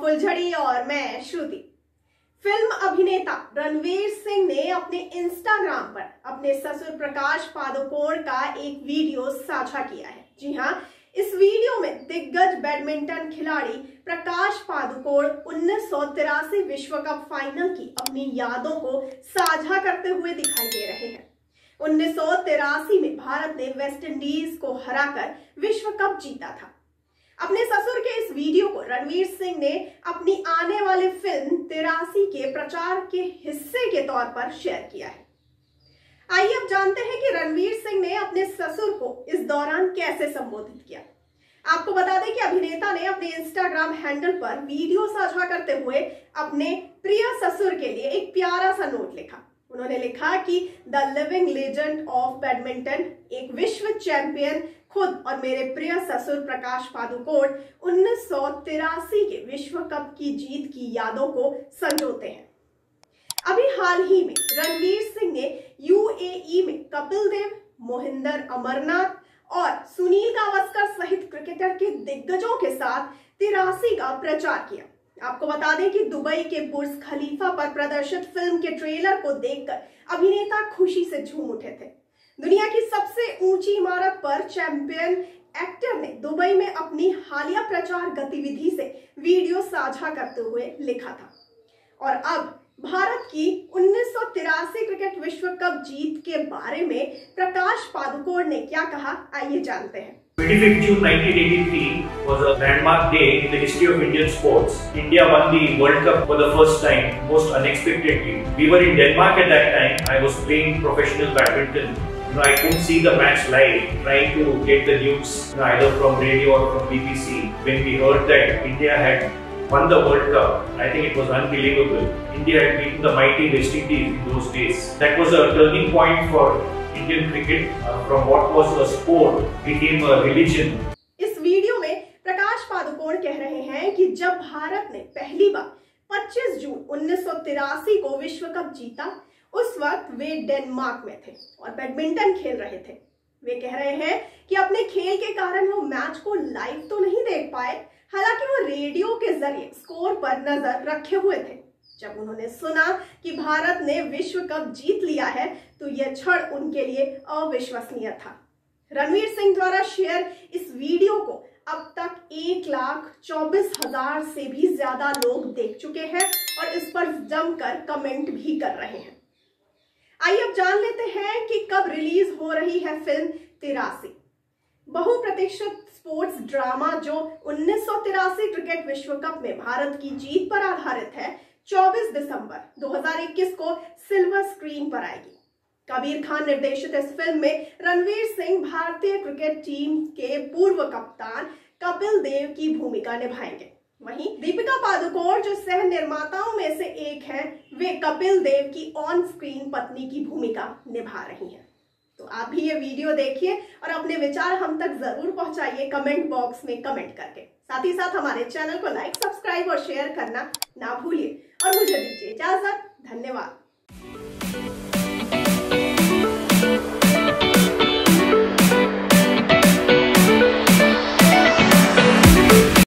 फुलझड़ी और मैं श्रुति। फ़िल्म अभिनेता रणवीर सिंह ने अपने इंस्टाग्राम पर अपने ससुर प्रकाश पादुकोण का एक वीडियो साझा किया है। जी हाँ इस वीडियो में दिग्गज बैडमिंटन खिलाड़ी प्रकाश पादुकोण उन्नीस सौ तिरासी विश्व कप फाइनल की अपनी यादों को साझा करते हुए दिखाई दे रहे हैं। उन्नीस सौ तिरासी में भारत ने वेस्टइंडीज को हराकर विश्व कप जीता था। अपने ससुर के इस वीडियो को रणवीर सिंह ने अपनी आने वाली फ़िल्म तिरासी के प्रचार के हिस्से के तौर पर शेयर किया है। आइए अब जानते हैं कि रणवीर सिंह ने अपने ससुर को इस दौरान कैसे संबोधित किया। आपको बता दें कि अभिनेता ने अपने इंस्टाग्राम हैंडल पर वीडियो साझा करते हुए अपने प्रिय ससुर के लिए एक प्यारा सा नोट लिखा। उन्होंने लिखा कि the living legend of badminton एक विश्व चैंपियन खुद और मेरे प्रिय ससुर प्रकाश पादुकोण उन्नीस के विश्व कप की जीत की यादों को संजोते हैं। अभी हाल ही में रणवीर सिंह ने यूएई में कपिल देव, मोहिंदर अमरनाथ और सुनील गावस्कर सहित क्रिकेटर के दिग्गजों के साथ तिरासी का प्रचार किया। आपको बता दें कि दुबई के बुर्ज खलीफा पर प्रदर्शित फ़िल्म के ट्रेलर को देखकर अभिनेता खुशी से झूम उठे थे। दुनिया की सबसे ऊँची इमारत पर चैंपियन एक्टर ने दुबई में अपनी हालिया प्रचार गतिविधि से वीडियो साझा करते हुए लिखा था और अब भारत की उन्नीस क्रिकेट विश्व कप जीत के बारे में प्रकाश पादुकोण ने क्या कहा आइए जानते हैं 25th June 1983 was a landmark day in the history of Indian sports. India won the World Cup for the first time, most unexpectedly. We were in Denmark at that time. I was playing professional badminton. You know, I couldn't see the match live, trying to get the news you know, either from radio or from BBC. When we heard that India had won the World Cup, I think it was unbelievable. India had beaten the mighty West Indies in those days. That was a turning point for Indian cricket uh, from what was a sport became a religion. इस video में प्रकाश पादुकोण कह रहे हैं कि जब भारत ने पहली बार 25 जून उन्नीस को विश्व कप जीता उस वक्त वे डेनमार्क में थे और बैडमिंटन खेल रहे थे। वे कह रहे हैं कि अपने खेल के कारण वो मैच को लाइव तो नहीं देख पाए, हालाँकि वो रेडियो के ज़रिए स्कोर पर नज़र रखे हुए थे। जब उन्होंने सुना कि भारत ने विश्व कप जीत लिया है तो यह क्षण उनके लिए अविश्वसनीय था। रणवीर सिंह द्वारा शेयर इस वीडियो को अब तक एक लाख चौबीस हज़ार से भी ज़्यादा लोग देख चुके हैं और इस पर जमकर कमेंट भी कर रहे हैं। आइए अब जान लेते हैं कि कब रिलीज़ हो रही है फ़िल्म तिरासी। बहुप्रतीक्षित स्पोर्ट्स ड्रामा जो उन्नीस क्रिकेट विश्व कप में भारत की जीत पर आधारित है 24 दिसंबर 2021 को सिल्वर स्क्रीन पर आएगी। कबीर खान निर्देशित इस फ़िल्म में रणवीर सिंह भारतीय क्रिकेट टीम के पूर्व कप्तान कपिल देव की भूमिका निभाएँगे। वहीं दीपिका पादुकोण जो सह निर्माताओं में से एक हैं, वे कपिल देव की ऑन स्क्रीन पत्नी की भूमिका निभा रही हैं। तो आप भी ये वीडियो देखिए और अपने विचार हम तक ज़रूर पहुंचाइए कमेंट बॉक्स में कमेंट करके। साथ ही साथ हमारे चैनल को लाइक सब्सक्राइब और शेयर करना ना भूलिए। और मुझे दीजिए इजाज़त। धन्यवाद।